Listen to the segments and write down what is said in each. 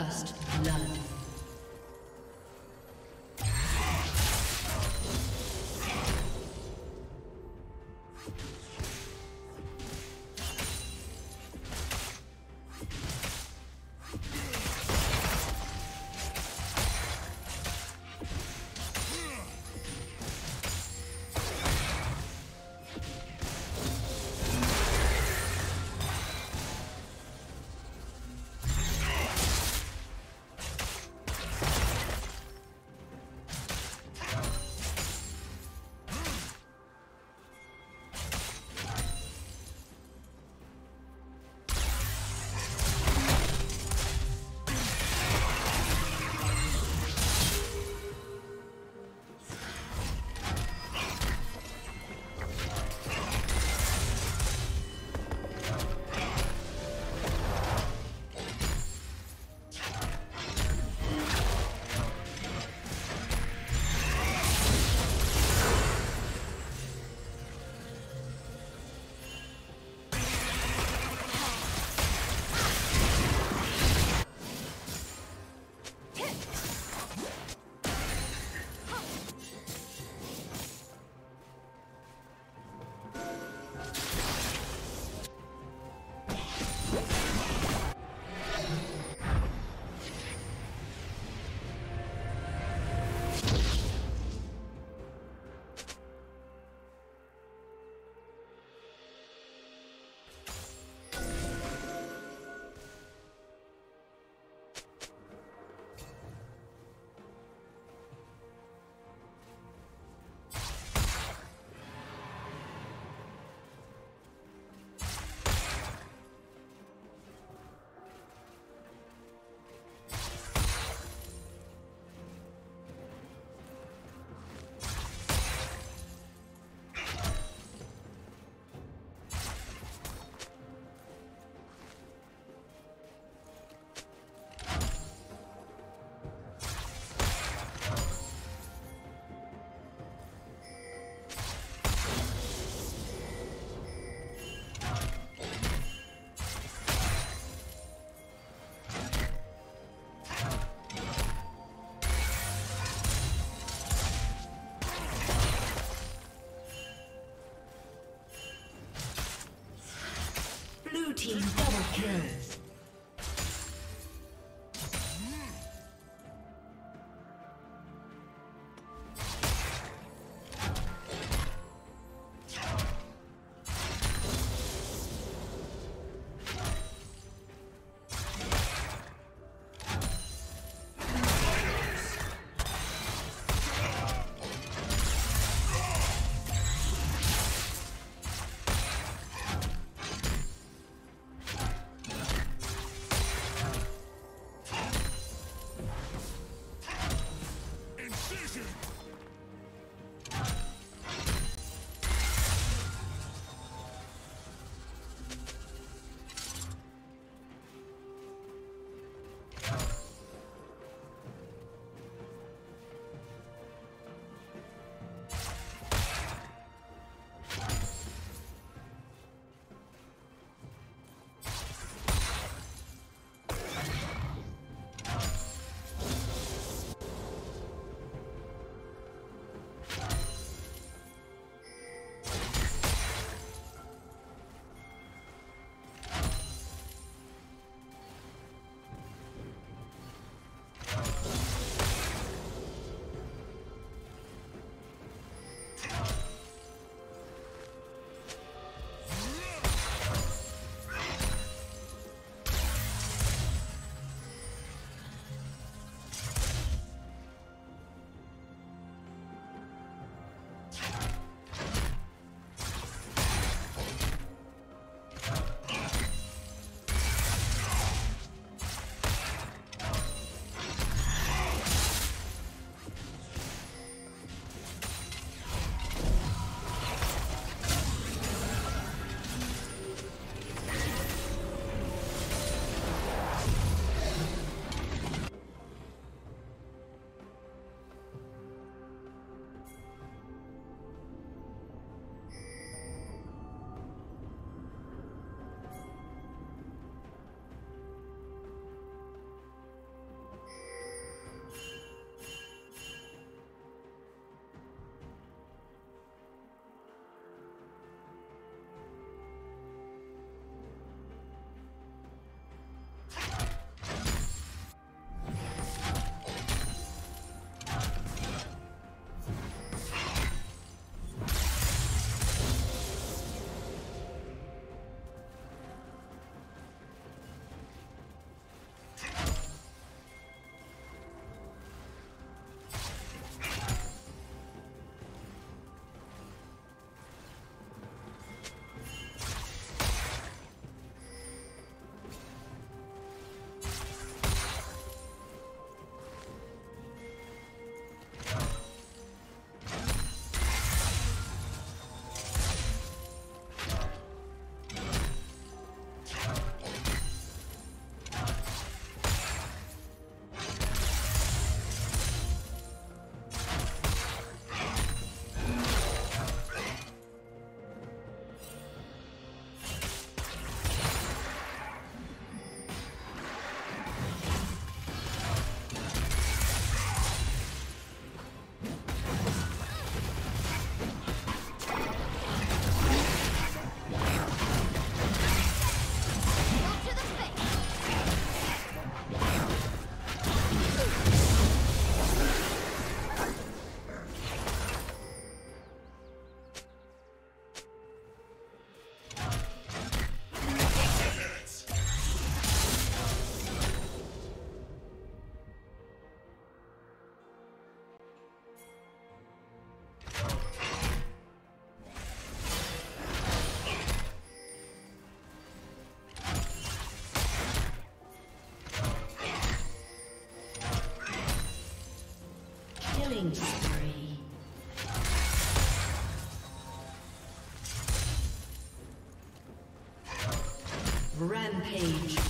First blood. Team double kill. Rampage.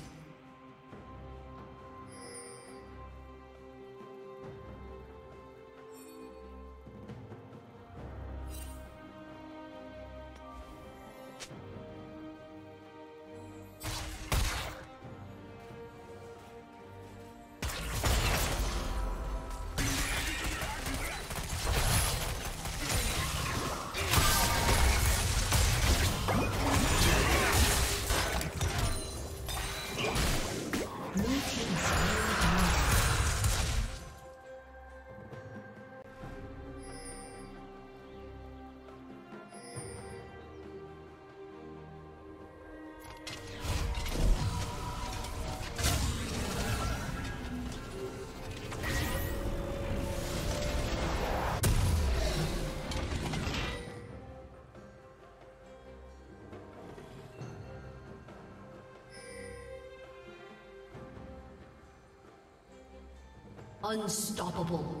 Unstoppable.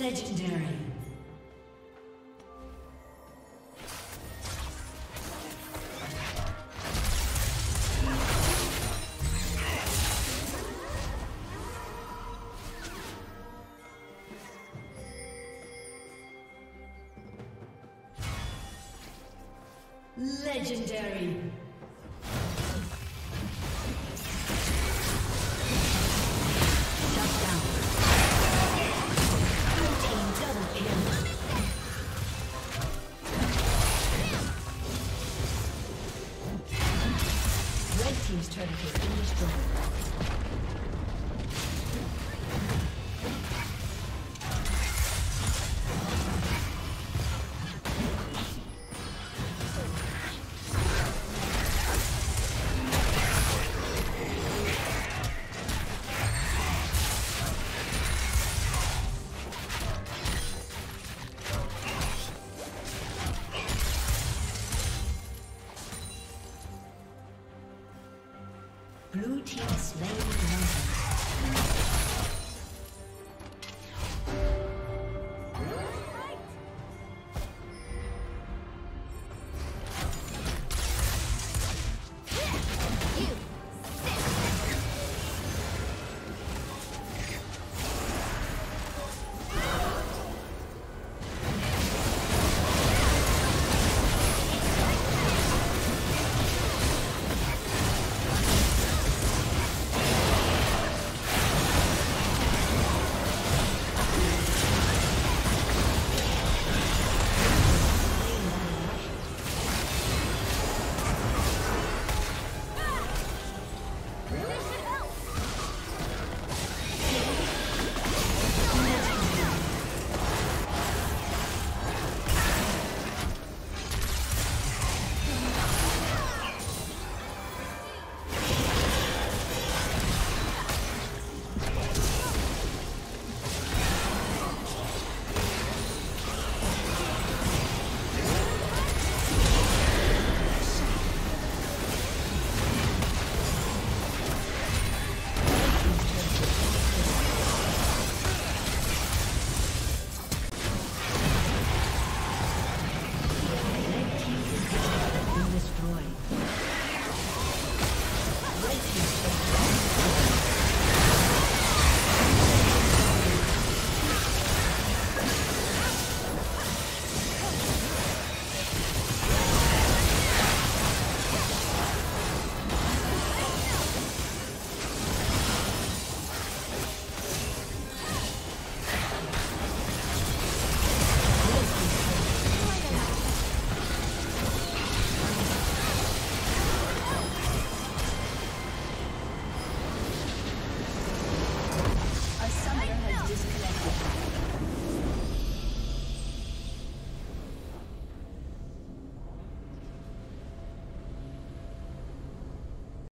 Legendary. Legendary.